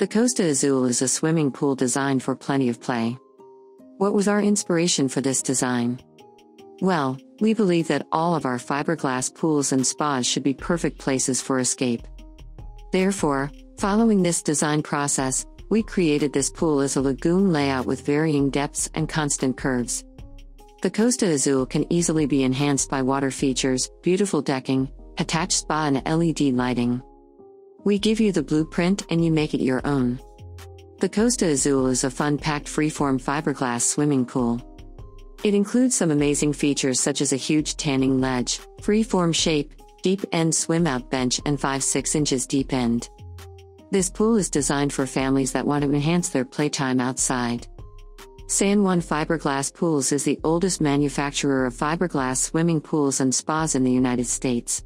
The Costa Azul is a swimming pool designed for plenty of play. What was our inspiration for this design? Well, we believe that all of our fiberglass pools and spas should be perfect places for escape. Therefore, following this design process, we created this pool as a lagoon layout with varying depths and constant curves. The Costa Azul can easily be enhanced by water features, beautiful decking, attached spa, and LED lighting. We give you the blueprint and you make it your own. The Costa Azul is a fun packed freeform fiberglass swimming pool. It includes some amazing features such as a huge tanning ledge, freeform shape, deep end swim out bench, and 5 6 inches deep end. This pool is designed for families that want to enhance their playtime outside. San Juan Fiberglass Pools is the oldest manufacturer of fiberglass swimming pools and spas in the United States.